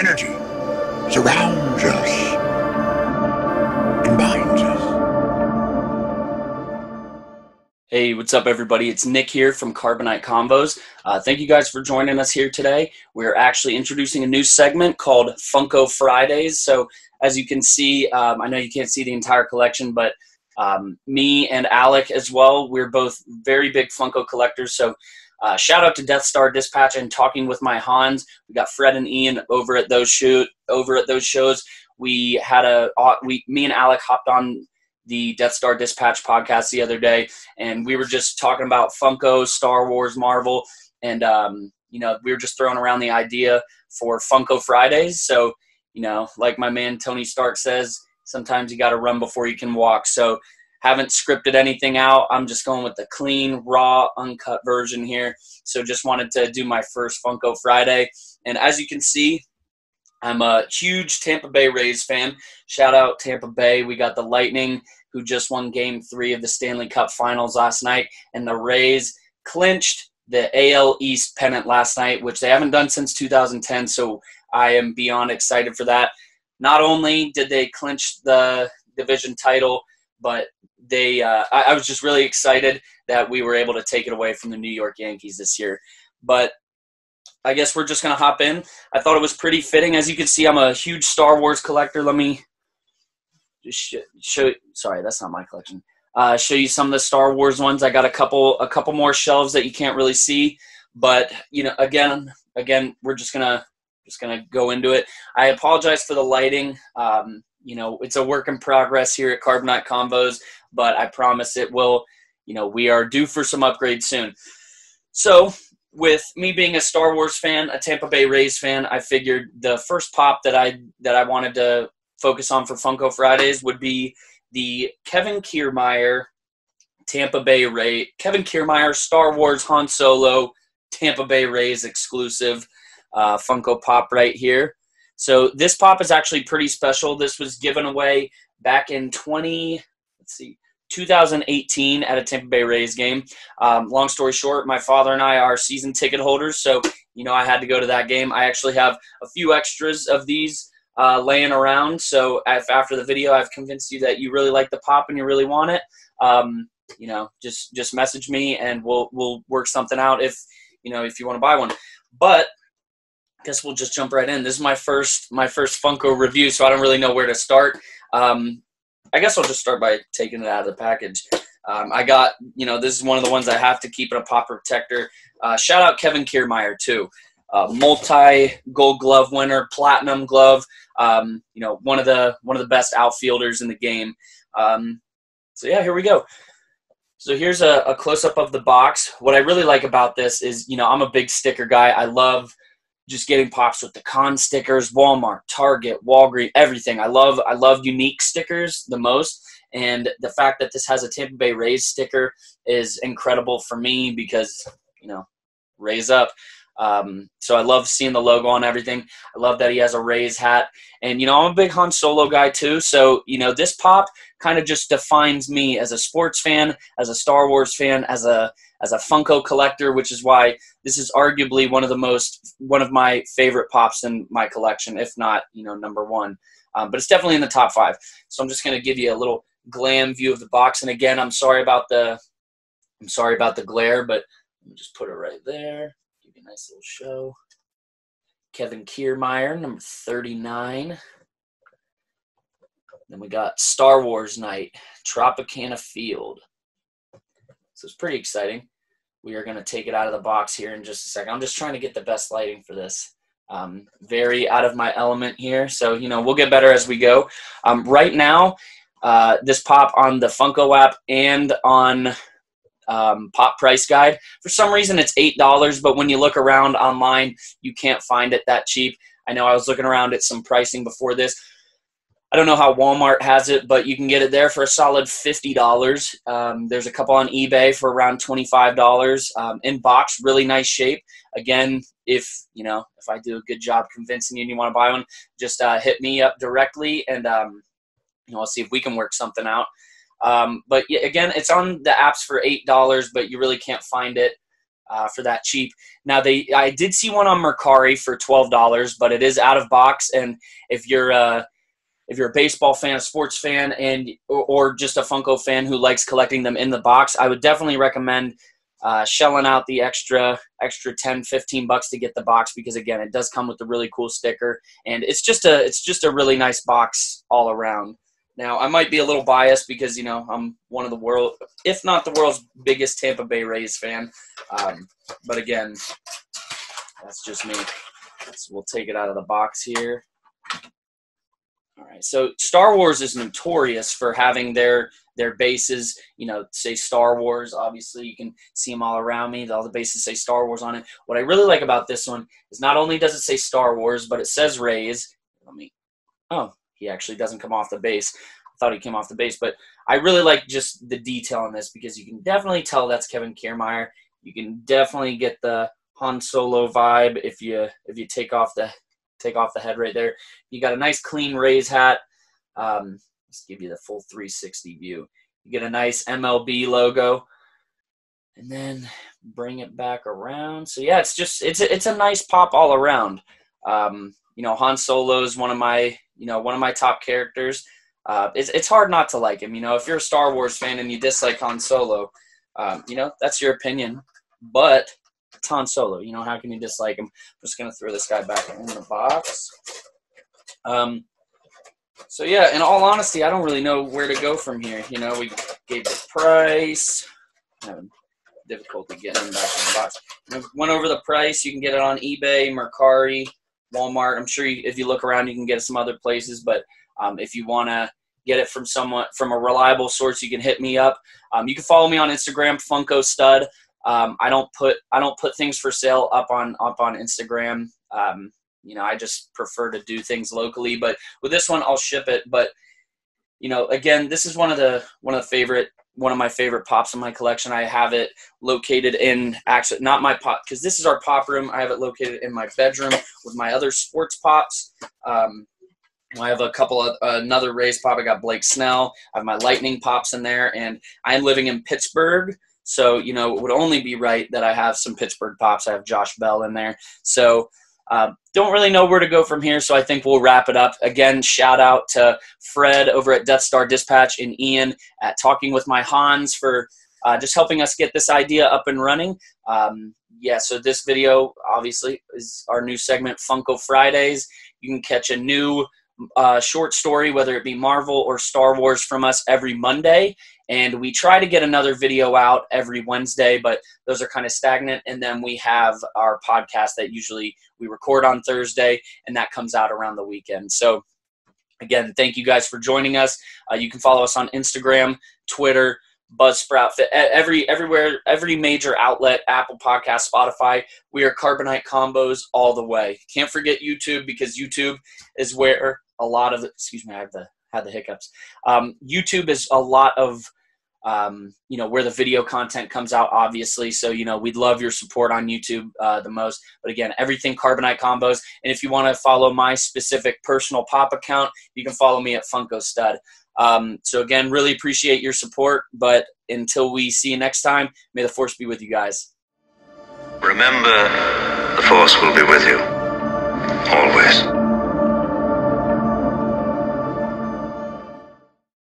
energy surrounds us and binds us. Hey, what's up, everybody? It's Nick here from Carbonite Convos. Uh, thank you guys for joining us here today. We're actually introducing a new segment called Funko Fridays. So, as you can see, um, I know you can't see the entire collection, but um, me and Alec as well, we're both very big Funko collectors. So, uh, shout out to Death Star Dispatch and talking with my Hans. We got Fred and Ian over at those shoot over at those shows. We had a uh, we me and Alec hopped on the Death Star Dispatch podcast the other day, and we were just talking about Funko, Star Wars, Marvel, and um, you know we were just throwing around the idea for Funko Fridays. So you know, like my man Tony Stark says, sometimes you got to run before you can walk. So haven't scripted anything out. I'm just going with the clean, raw, uncut version here. So just wanted to do my first Funko Friday, and as you can see, I'm a huge Tampa Bay Rays fan. Shout out Tampa Bay. We got the Lightning who just won game three of the Stanley Cup finals last night, and the Rays clinched the AL East pennant last night, which they haven't done since 2010. So I am beyond excited for that. Not only did they clinch the division title, but they uh, I, I was just really excited that we were able to take it away from the New York Yankees this year. But I guess we're just gonna hop in. I thought it was pretty fitting. As you can see, I'm a huge Star Wars collector. Let me just show. Sorry, that's not my collection. Uh, show you some of the Star Wars ones. I got a couple, a couple more shelves that you can't really see, but you know, again, again, we're just gonna, just gonna go into it. I apologize for the lighting. Um, you know, it's a work in progress here at Carbonite Convos, but I promise it will. You know, we are due for some upgrades soon. So, with me being a Star Wars fan, a Tampa Bay Rays fan, I figured the first pop that I that I wanted to focus on for Funko Fridays would be the Kevin Kiermaier Tampa Bay Ray Kevin Kiermaier Star Wars Han Solo Tampa Bay Rays exclusive uh, Funko Pop right here. So this pop is actually pretty special. This was given away back in 20 let's see 2018 at a Tampa Bay Rays game. Um, long story short, my father and I are season ticket holders, so you know I had to go to that game. I actually have a few extras of these uh, laying around. So if after the video I've convinced you that you really like the pop and you really want it, um, you know, just just message me and we'll we'll work something out if you know if you want to buy one. But I guess we'll just jump right in. This is my first my first Funko review, so I don't really know where to start. Um, I guess I'll just start by taking it out of the package. Um, I got, you know, this is one of the ones I have to keep in a pop protector. Uh, shout out Kevin Kiermaier too uh, multi Gold Glove winner, Platinum Glove. Um, you know, one of the one of the best outfielders in the game. Um, so yeah, here we go. So here's a, a close up of the box. What I really like about this is, you know, I'm a big sticker guy. I love just getting pops with the con stickers, Walmart, Target, Walgreens, everything. I love I love unique stickers the most. And the fact that this has a Tampa Bay Rays sticker is incredible for me because, you know, Rays up. Um, so I love seeing the logo on everything. I love that he has a Rays hat. And, you know, I'm a big Han Solo guy too. So, you know, this pop kind of just defines me as a sports fan, as a Star Wars fan, as a as a Funko collector, which is why this is arguably one of the most one of my favorite pops in my collection, if not, you know, number one. Um, but it's definitely in the top five. So I'm just going to give you a little glam view of the box. And again, I'm sorry about the I'm sorry about the glare, but let me just put it right there nice little show. Kevin Kiermaier, number 39. Then we got Star Wars Night, Tropicana Field. So it's pretty exciting. We are going to take it out of the box here in just a second. I'm just trying to get the best lighting for this. Um, very out of my element here. So, you know, we'll get better as we go. Um, right now, uh, this pop on the Funko app and on um, pop price guide. For some reason, it's eight dollars, but when you look around online, you can't find it that cheap. I know I was looking around at some pricing before this. I don't know how Walmart has it, but you can get it there for a solid fifty dollars. Um, there's a couple on eBay for around twenty five dollars. Um, in box, really nice shape. Again, if you know if I do a good job convincing you and you want to buy one, just uh, hit me up directly, and um, you know I'll see if we can work something out. Um, but again, it's on the apps for eight dollars, but you really can't find it uh, for that cheap. Now they, I did see one on Mercari for twelve dollars, but it is out of box. And if you're uh, if you're a baseball fan, a sports fan, and or, just a Funko fan who likes collecting them in the box, I would definitely recommend uh, shelling out the extra extra 10 15 bucks to get the box because again it does come with a really cool sticker and it's just a it's just a really nice box all around now i might be a little biased because you know i'm one of the world if not the world's biggest tampa bay rays fan um, but again that's just me so we'll take it out of the box here all right. So Star Wars is notorious for having their their bases. You know, say Star Wars. Obviously, you can see them all around me. All the bases say Star Wars on it. What I really like about this one is not only does it say Star Wars, but it says Rays. Let me. Oh, he actually doesn't come off the base. I thought he came off the base, but I really like just the detail in this because you can definitely tell that's Kevin Kiermaier. You can definitely get the Han Solo vibe if you if you take off the take off the head right there. You got a nice clean Rays hat. Um, let's give you the full 360 view. You get a nice MLB logo, and then bring it back around. So yeah, it's just it's a, it's a nice pop all around. Um, you know, Han Solo is one of my you know one of my top characters. Uh, it's it's hard not to like him. You know, if you're a Star Wars fan and you dislike Han Solo, um, you know that's your opinion. But it's Han Solo. You know, how can you dislike him? I'm just gonna throw this guy back in the box. Um, so yeah, in all honesty, I don't really know where to go from here. You know, we gave the price. having difficulty getting him back in the box. We went over the price. You can get it on eBay, Mercari, Walmart. I'm sure you, if you look around, you can get it some other places. But um, if you want to get it from someone from a reliable source, you can hit me up. Um, you can follow me on Instagram, Funko Stud. Um, I don't put I don't put things for sale up on up on Instagram. Um, you know, I just prefer to do things locally. But with this one, I'll ship it. But you know, again, this is one of the one of the favorite one of my favorite pops in my collection. I have it located in actually not my pop because this is our pop room. I have it located in my bedroom with my other sports pops. Um, I have a couple of uh, another race pop. I got Blake Snell. I have my Lightning pops in there, and I'm living in Pittsburgh. So, you know, it would only be right that I have some Pittsburgh pops. I have Josh Bell in there. So, uh, don't really know where to go from here, so I think we'll wrap it up. Again, shout out to Fred over at Death Star Dispatch and Ian at Talking with My Hans for uh, just helping us get this idea up and running. Um, yeah, so this video obviously is our new segment, Funko Fridays. You can catch a new uh, short story, whether it be Marvel or Star Wars, from us every Monday. And we try to get another video out every Wednesday, but those are kind of stagnant. And then we have our podcast that usually we record on Thursday, and that comes out around the weekend. So, again, thank you guys for joining us. Uh, you can follow us on Instagram, Twitter, Buzzsprout, every everywhere, every major outlet, Apple Podcast, Spotify. We are Carbonite Convos all the way. Can't forget YouTube because YouTube is where a lot of excuse me, I have the had the hiccups. Um, YouTube is a lot of um, you know where the video content comes out obviously. So you know we'd love your support on youtube uh, the most. But again everything carbonite convos. And if you want to follow my specific personal pop account you can follow me at funko stud. Um, so again really appreciate your support. But until we see you next time may the force be with you guys. Remember the force will be with you. Always